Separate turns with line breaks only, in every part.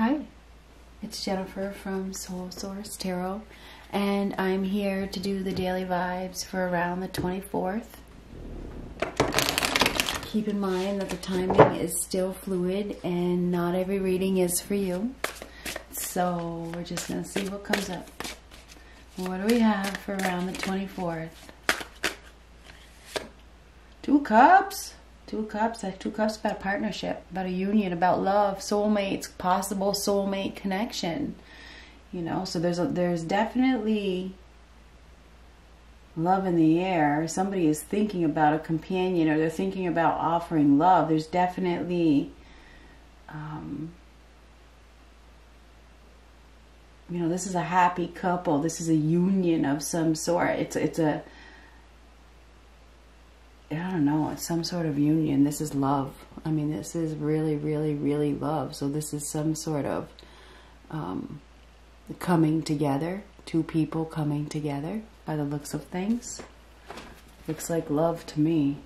Hi, it's Jennifer from Soul Source Tarot, and I'm here to do the daily vibes for around the 24th. Keep in mind that the timing is still fluid and not every reading is for you. So we're just going to see what comes up. What do we have for around the 24th? Two cups. Two cups. Two cups about a partnership, about a union, about love, soulmates, possible soulmate connection. You know, so there's a, there's definitely love in the air. Somebody is thinking about a companion, or they're thinking about offering love. There's definitely, um, you know, this is a happy couple. This is a union of some sort. It's it's a I don't know, it's some sort of union. This is love. I mean, this is really, really, really love. So this is some sort of um, coming together, two people coming together by the looks of things. Looks like love to me.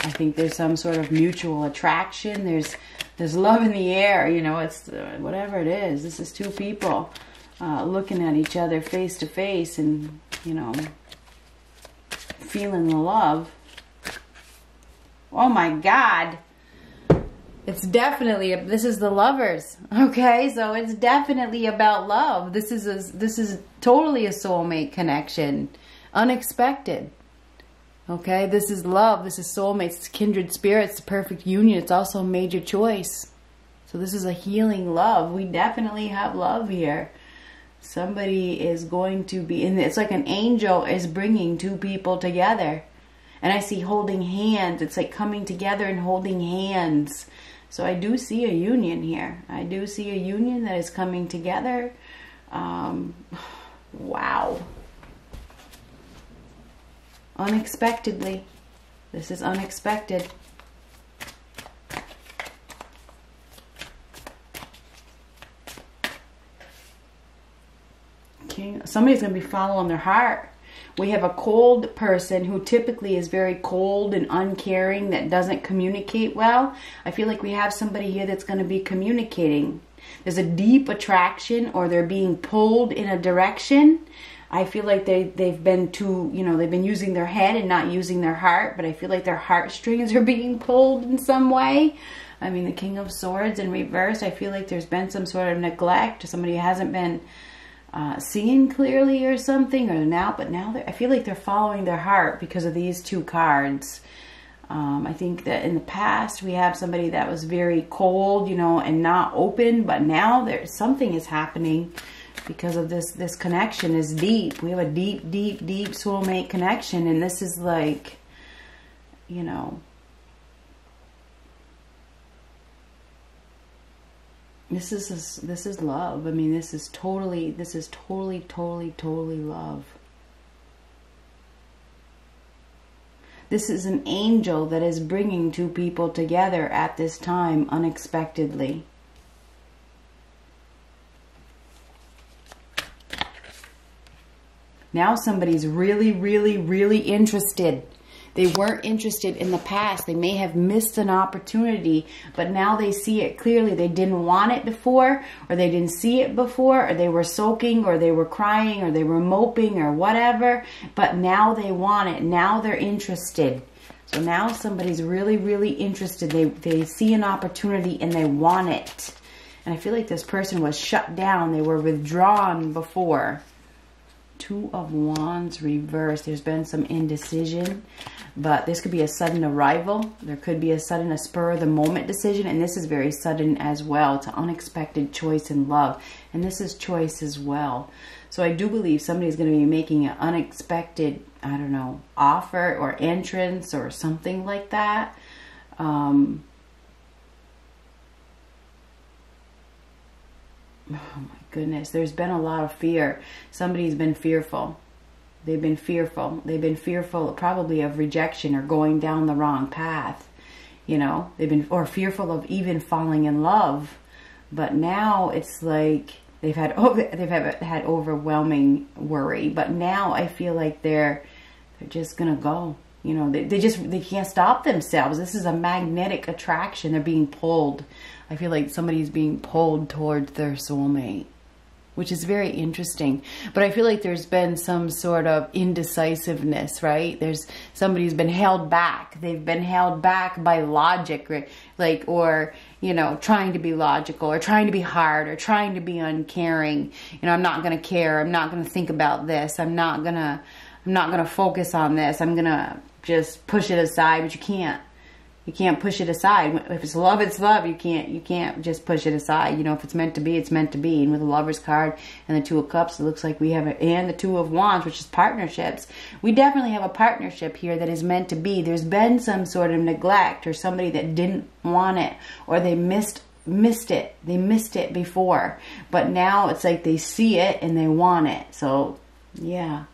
I think there's some sort of mutual attraction. There's there's love in the air. You know, it's uh, whatever it is. This is two people uh, looking at each other face to face and, you know, feeling the love. Oh my God. It's definitely, this is the lovers. Okay. So it's definitely about love. This is, a, this is totally a soulmate connection. Unexpected. Okay. This is love. This is soulmates. It's kindred spirits. The perfect union. It's also a major choice. So this is a healing love. We definitely have love here somebody is going to be and it's like an angel is bringing two people together. And i see holding hands. It's like coming together and holding hands. So i do see a union here. I do see a union that is coming together. Um, wow. Unexpectedly. This is unexpected King, somebody's going to be following their heart. We have a cold person who typically is very cold and uncaring that doesn't communicate well. I feel like we have somebody here that's going to be communicating. There's a deep attraction or they're being pulled in a direction. I feel like they, they've been too, you know, they've been using their head and not using their heart, but I feel like their heartstrings are being pulled in some way. I mean, the King of Swords in reverse, I feel like there's been some sort of neglect. Somebody hasn't been uh, seeing clearly or something, or now, but now I feel like they're following their heart because of these two cards. Um, I think that in the past we have somebody that was very cold, you know, and not open, but now there's something is happening because of this. This connection is deep. We have a deep, deep, deep soulmate connection, and this is like, you know, this is this is love. I mean, this is totally this is totally totally totally love. This is an angel that is bringing two people together at this time unexpectedly. Now somebody's really, really, really interested they weren't interested in the past. They may have missed an opportunity, but now they see it clearly. They didn't want it before, or they didn't see it before, or they were sulking, or they were crying, or they were moping, or whatever. But now they want it. Now they're interested. So now somebody's really, really interested. They, they see an opportunity and they want it. And I feel like this person was shut down. They were withdrawn before. Two of Wands reversed. There's been some indecision, but this could be a sudden arrival. There could be a sudden, a spur of the moment decision, and this is very sudden as well. It's an unexpected choice in love, and this is choice as well. So I do believe somebody's going to be making an unexpected, I don't know, offer or entrance or something like that. Um, oh my goodness, there's been a lot of fear. Somebody's been fearful. They've been fearful. They've been fearful probably of rejection or going down the wrong path. You know, they've been, or fearful of even falling in love. But now it's like they've had, oh they've had, had overwhelming worry. But now I feel like they're, they're just going to go. You know, they, they just they can't stop themselves. This is a magnetic attraction. They're being pulled. I feel like somebody's being pulled towards their soulmate which is very interesting. But I feel like there's been some sort of indecisiveness, right? There's somebody's been held back. They've been held back by logic, like, or, you know, trying to be logical or trying to be hard or trying to be uncaring. You know, I'm not going to care. I'm not going to think about this. I'm not going to, I'm not going to focus on this. I'm going to just push it aside, but you can't you can't push it aside. If it's love, it's love. You can't you can't just push it aside. You know, if it's meant to be, it's meant to be. And with the Lovers card and the Two of Cups, it looks like we have it, and the Two of Wands, which is partnerships. We definitely have a partnership here that is meant to be. There's been some sort of neglect or somebody that didn't want it or they missed missed it. They missed it before, but now it's like they see it and they want it. So, yeah.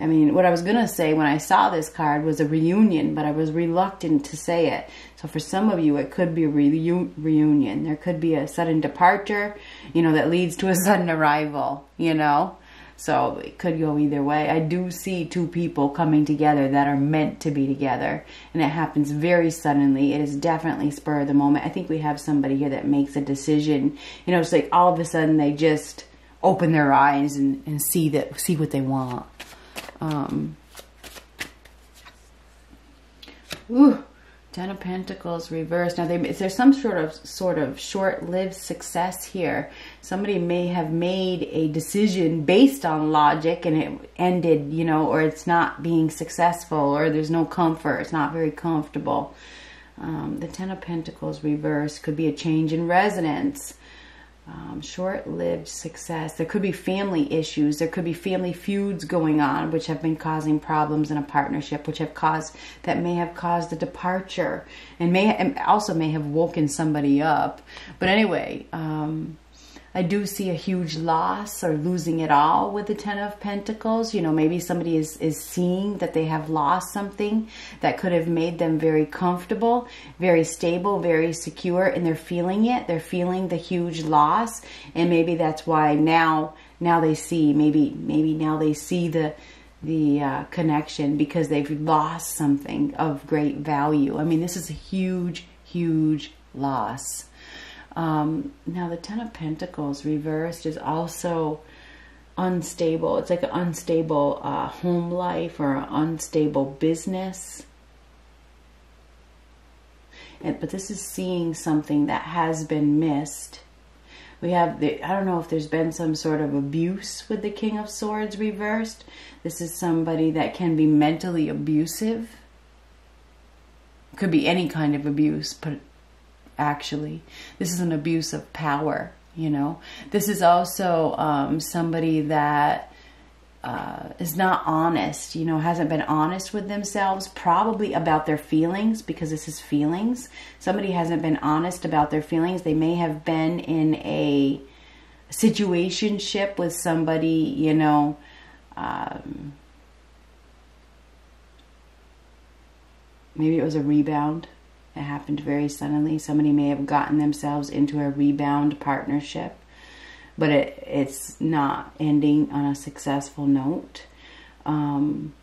I mean, what I was going to say when I saw this card was a reunion, but I was reluctant to say it. So for some of you, it could be a reu reunion. There could be a sudden departure, you know, that leads to a sudden arrival, you know. So it could go either way. I do see two people coming together that are meant to be together. And it happens very suddenly. It is definitely spur of the moment. I think we have somebody here that makes a decision. You know, it's like all of a sudden they just open their eyes and, and see that see what they want. Um, ooh, Ten of Pentacles reversed. Now, they, there's some sort of sort of short-lived success here. Somebody may have made a decision based on logic, and it ended, you know, or it's not being successful, or there's no comfort. It's not very comfortable. Um, the Ten of Pentacles reversed could be a change in residence um, short-lived success. There could be family issues. There could be family feuds going on, which have been causing problems in a partnership, which have caused that may have caused a departure, and may and also may have woken somebody up. But anyway, um, I do see a huge loss or losing it all with the Ten of Pentacles. You know, maybe somebody is, is seeing that they have lost something that could have made them very comfortable, very stable, very secure, and they're feeling it. They're feeling the huge loss. And maybe that's why now, now they see, maybe, maybe now they see the, the uh, connection because they've lost something of great value. I mean, this is a huge, huge loss. Um, now, the Ten of Pentacles reversed is also unstable. It's like an unstable uh, home life or an unstable business. And, but this is seeing something that has been missed. We have, the, I don't know if there's been some sort of abuse with the King of Swords reversed. This is somebody that can be mentally abusive. Could be any kind of abuse, but actually. This is an abuse of power, you know. This is also um, somebody that uh, is not honest, you know, hasn't been honest with themselves, probably about their feelings, because this is feelings. Somebody hasn't been honest about their feelings. They may have been in a situationship with somebody, you know, um, maybe it was a rebound it happened very suddenly. Somebody may have gotten themselves into a rebound partnership, but it, it's not ending on a successful note. Um,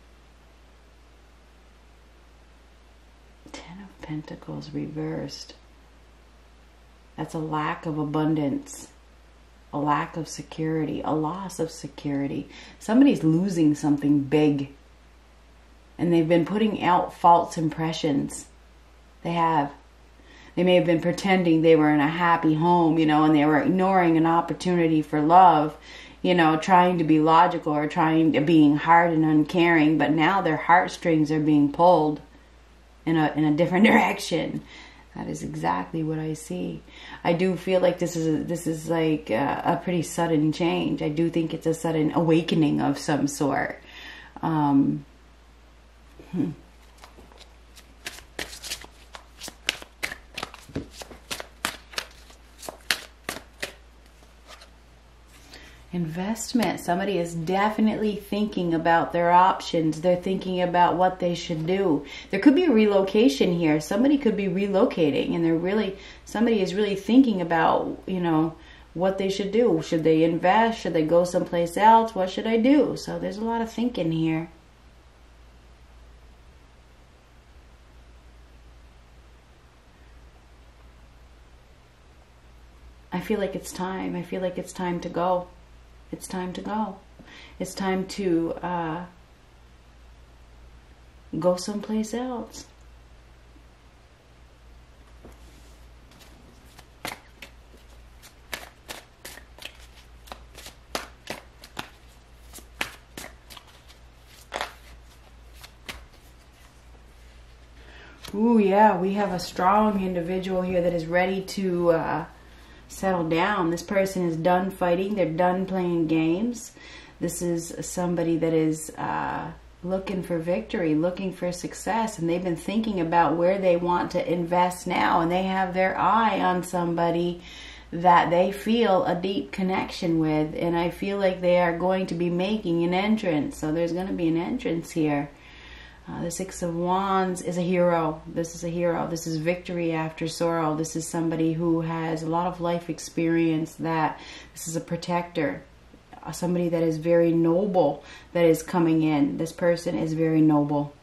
Ten of Pentacles reversed. That's a lack of abundance, a lack of security, a loss of security. Somebody's losing something big and they've been putting out false impressions they have. They may have been pretending they were in a happy home, you know, and they were ignoring an opportunity for love, you know, trying to be logical or trying to being hard and uncaring, but now their heartstrings are being pulled in a in a different direction. That is exactly what I see. I do feel like this is a, this is like a, a, pretty sudden change. I do think it's a sudden awakening of some sort. Um, hmm. investment. Somebody is definitely thinking about their options. They're thinking about what they should do. There could be a relocation here. Somebody could be relocating and they're really somebody is really thinking about, you know, what they should do. Should they invest? Should they go someplace else? What should I do? So there's a lot of thinking here. I feel like it's time. I feel like it's time to go. It's time to go. It's time to uh, go someplace else. Ooh, yeah, we have a strong individual here that is ready to uh, settle down. This person is done fighting. They're done playing games. This is somebody that is uh, looking for victory, looking for success, and they've been thinking about where they want to invest now, and they have their eye on somebody that they feel a deep connection with, and I feel like they are going to be making an entrance. So there's going to be an entrance here. Uh, the Six of Wands is a hero. This is a hero. This is victory after sorrow. This is somebody who has a lot of life experience that this is a protector. Uh, somebody that is very noble that is coming in. This person is very noble.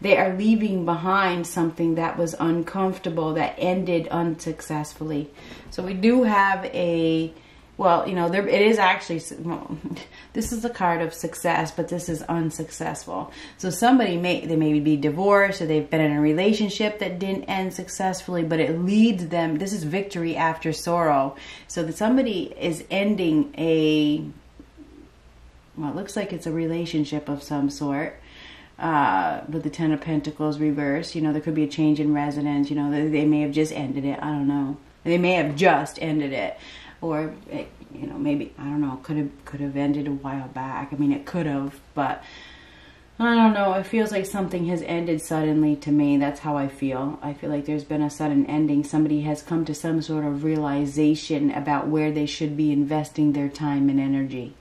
They are leaving behind something that was uncomfortable, that ended unsuccessfully. So we do have a well, you know, there it is actually. Well, this is a card of success, but this is unsuccessful. So somebody may they may be divorced or they've been in a relationship that didn't end successfully, but it leads them. This is victory after sorrow. So that somebody is ending a. Well, it looks like it's a relationship of some sort. Uh, with the Ten of Pentacles reversed, you know, there could be a change in residence. You know, they, they may have just ended it. I don't know. They may have just ended it or it, you know maybe I don't know could have could have ended a while back. I mean it could have, but I don't know. It feels like something has ended suddenly to me. That's how I feel. I feel like there's been a sudden ending. Somebody has come to some sort of realization about where they should be investing their time and energy.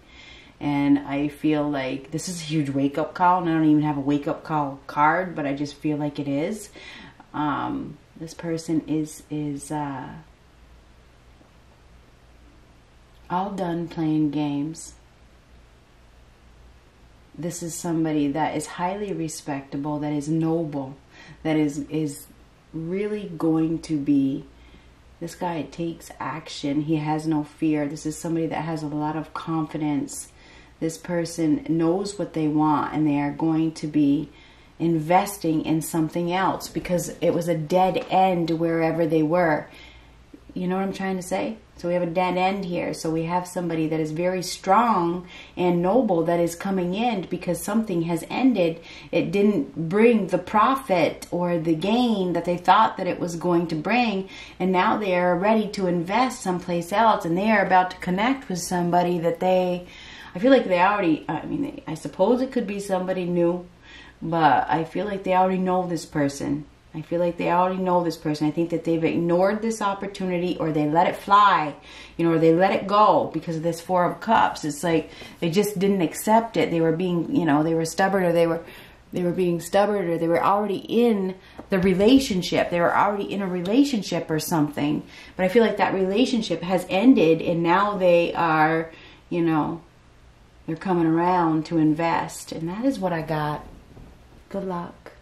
And I feel like this is a huge wake up call. And I don't even have a wake up call card, but I just feel like it is. Um, this person is is uh, all done playing games. This is somebody that is highly respectable, that is noble, that is is really going to be this guy takes action. He has no fear. This is somebody that has a lot of confidence. This person knows what they want and they are going to be investing in something else because it was a dead end wherever they were. You know what I'm trying to say? So we have a dead end here. So we have somebody that is very strong and noble that is coming in because something has ended. It didn't bring the profit or the gain that they thought that it was going to bring. And now they are ready to invest someplace else and they are about to connect with somebody that they, I feel like they already, I mean, I suppose it could be somebody new, but I feel like they already know this person I feel like they already know this person. I think that they've ignored this opportunity or they let it fly, you know, or they let it go because of this Four of Cups. It's like they just didn't accept it. They were being, you know, they were stubborn or they were they were being stubborn or they were already in the relationship. They were already in a relationship or something. But I feel like that relationship has ended and now they are, you know, they're coming around to invest. And that is what I got. Good luck.